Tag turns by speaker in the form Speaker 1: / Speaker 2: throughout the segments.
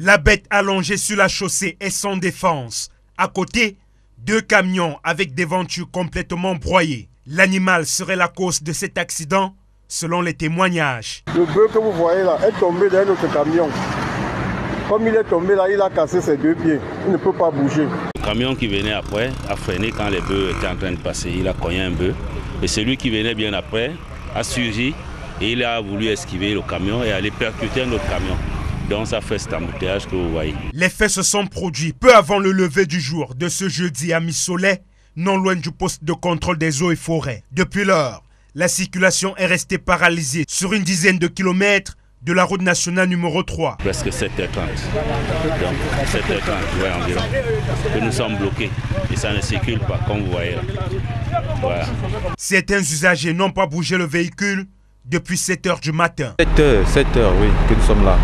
Speaker 1: La bête allongée sur la chaussée est sans défense. À côté, deux camions avec des ventures complètement broyées. L'animal serait la cause de cet accident, selon les témoignages.
Speaker 2: Le bœuf que vous voyez là est tombé dans notre camion. Comme il est tombé là, il a cassé ses deux pieds. Il ne peut pas bouger.
Speaker 3: Le camion qui venait après a freiné quand les bœufs étaient en train de passer. Il a cogné un bœuf. Et celui qui venait bien après a surgi et il a voulu esquiver le camion et aller percuter un autre camion. Donc ça fait cet embouteillage que vous voyez.
Speaker 1: Les faits se sont produits peu avant le lever du jour de ce jeudi à Missolet, non loin du poste de contrôle des eaux et forêts. Depuis lors, la circulation est restée paralysée sur une dizaine de kilomètres de la route nationale numéro 3.
Speaker 3: Presque 7h30. Donc 7h30, ouais, environ. Que nous sommes bloqués et ça ne circule pas, comme vous voyez là. Voilà.
Speaker 1: Certains usagers n'ont pas bougé le véhicule depuis 7h du matin.
Speaker 4: 7h, 7h, oui, que nous sommes là.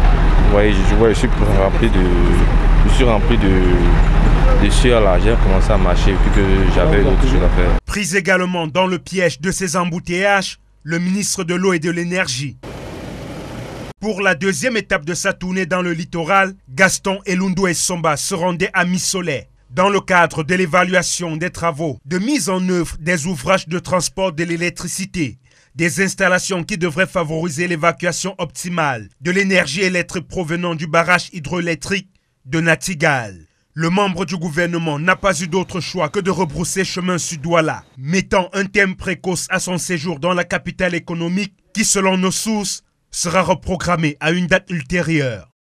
Speaker 4: Voyez, je, vois, je suis rempli de. Je suis rempli de, de sueur là. J'ai commencé à marcher que j'avais d'autres choses à faire.
Speaker 1: Pris également dans le piège de ces embouteillages, le ministre de l'eau et de l'énergie. Pour la deuxième étape de sa tournée dans le littoral, Gaston Elundu et Somba se rendaient à Missolet. Dans le cadre de l'évaluation des travaux de mise en œuvre des ouvrages de transport de l'électricité, des installations qui devraient favoriser l'évacuation optimale de l'énergie électrique provenant du barrage hydroélectrique de Natigal. Le membre du gouvernement n'a pas eu d'autre choix que de rebrousser chemin sud-Douala, mettant un thème précoce à son séjour dans la capitale économique qui, selon nos sources, sera reprogrammé à une date ultérieure.